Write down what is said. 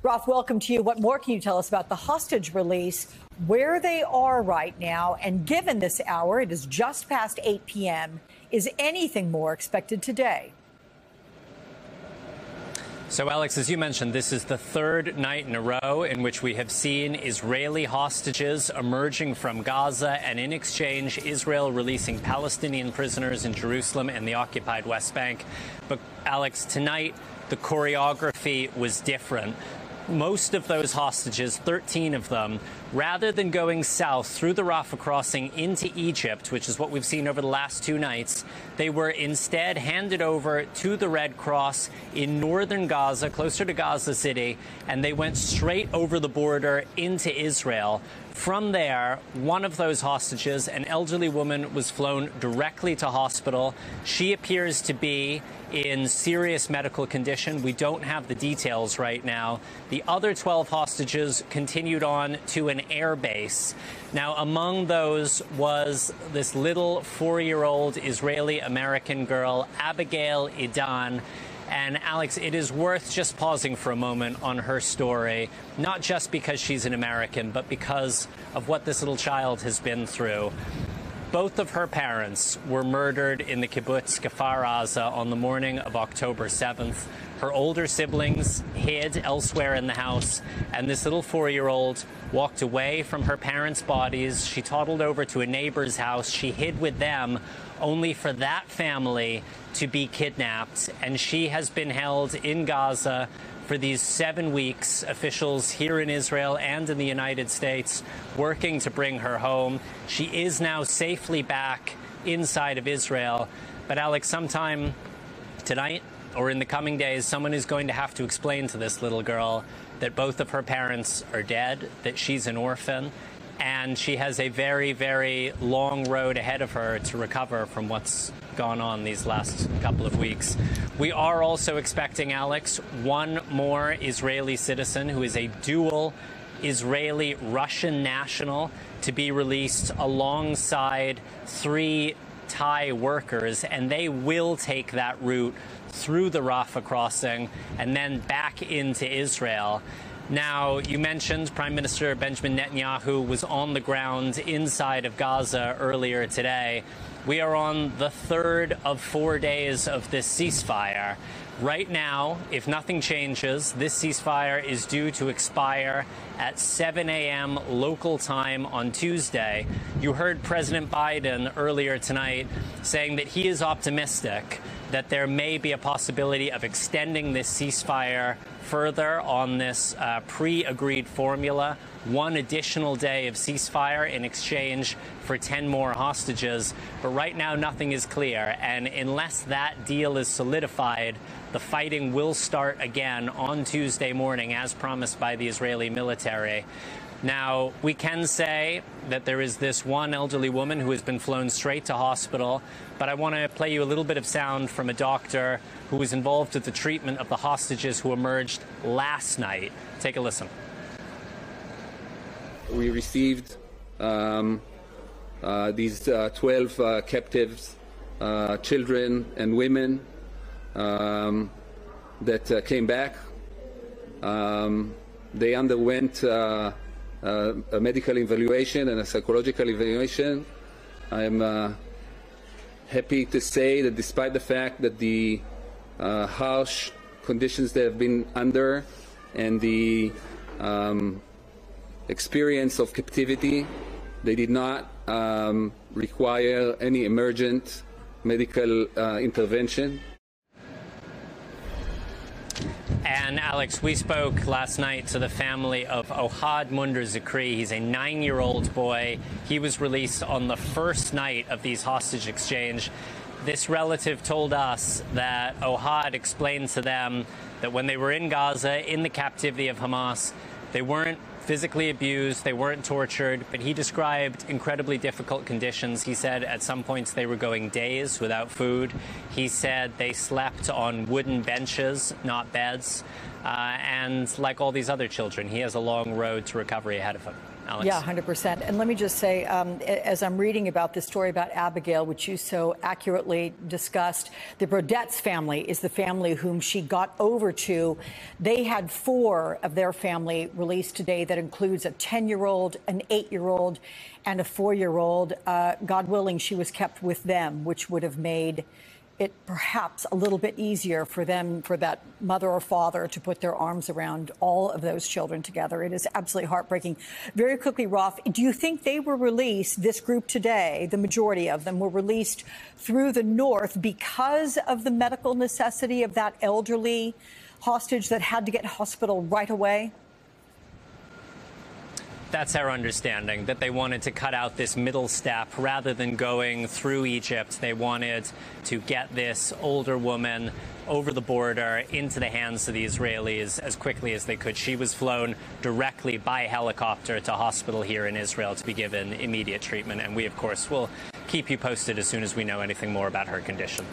Raf, welcome to you. What more can you tell us about the hostage release, where they are right now? And given this hour, it is just past 8 p.m., is anything more expected today? So, Alex, as you mentioned, this is the third night in a row in which we have seen Israeli hostages emerging from Gaza, and in exchange, Israel releasing Palestinian prisoners in Jerusalem and the occupied West Bank. But, Alex, tonight, the choreography was different most of those hostages, 13 of them, rather than going south through the Rafah crossing into Egypt, which is what we've seen over the last two nights, they were instead handed over to the Red Cross in northern Gaza, closer to Gaza City, and they went straight over the border into Israel. From there, one of those hostages, an elderly woman, was flown directly to hospital. She appears to be in serious medical condition. We don't have the details right now. The other 12 hostages continued on to an air base. Now, among those was this little four year old Israeli American girl, Abigail Idan. And Alex, it is worth just pausing for a moment on her story, not just because she's an American, but because of what this little child has been through. Both of her parents were murdered in the kibbutz Kfar Aza on the morning of October 7th. Her older siblings hid elsewhere in the house, and this little four year old walked away from her parents' bodies. She toddled over to a neighbor's house. She hid with them, only for that family to be kidnapped. And she has been held in Gaza for these seven weeks. Officials here in Israel and in the United States working to bring her home. She is now safely back inside of Israel. But, Alex, sometime tonight or in the coming days, someone is going to have to explain to this little girl that both of her parents are dead, that she's an orphan, and she has a very, very long road ahead of her to recover from what's gone on these last couple of weeks. We are also expecting, Alex, one more Israeli citizen who is a dual Israeli Russian national to be released alongside three Thai workers, and they will take that route through the Rafah crossing and then back into Israel. Now, you mentioned Prime Minister Benjamin Netanyahu was on the ground inside of Gaza earlier today. We are on the third of four days of this ceasefire. Right now, if nothing changes, this ceasefire is due to expire at 7 a.m. local time on Tuesday. You heard President Biden earlier tonight saying that he is optimistic that there may be a possibility of extending this ceasefire further on this uh, pre agreed formula. One additional day of ceasefire in exchange for 10 more hostages. But right now, nothing is clear. And unless that deal is solidified, the fighting will start again on Tuesday morning, as promised by the Israeli military. Now, we can say that there is this one elderly woman who has been flown straight to hospital, but I want to play you a little bit of sound from a doctor who was involved with the treatment of the hostages who emerged last night. Take a listen. We received um, uh, these uh, 12 uh, captives, uh, children and women um, that uh, came back. Um, they underwent uh, a medical evaluation and a psychological evaluation. I'm uh, happy to say that despite the fact that the uh, harsh conditions they have been under and the um, experience of captivity, they did not um, require any emergent medical uh, intervention. And Alex, we spoke last night to the family of Ohad Munder Zikri. He's a nine year old boy. He was released on the first night of these hostage exchange. This relative told us that Ohad explained to them that when they were in Gaza, in the captivity of Hamas, they weren't physically abused, they weren't tortured, but he described incredibly difficult conditions. He said at some points they were going days without food. He said they slept on wooden benches, not beds. Uh, and like all these other children, he has a long road to recovery ahead of him. Alex. Yeah, 100%. And let me just say, um, as I'm reading about this story about Abigail, which you so accurately discussed, the Brodutch family is the family whom she got over to. They had four of their family released today that includes a 10 year old, an eight year old, and a four year old. Uh, God willing, she was kept with them, which would have made it perhaps a little bit easier for them, for that mother or father to put their arms around all of those children together. It is absolutely heartbreaking. Very quickly, Raf, do you think they were released, this group today, the majority of them were released through the North because of the medical necessity of that elderly hostage that had to get hospital right away? That's our understanding, that they wanted to cut out this middle step rather than going through Egypt. They wanted to get this older woman over the border into the hands of the Israelis as quickly as they could. She was flown directly by helicopter to hospital here in Israel to be given immediate treatment. And we, of course, will keep you posted as soon as we know anything more about her condition.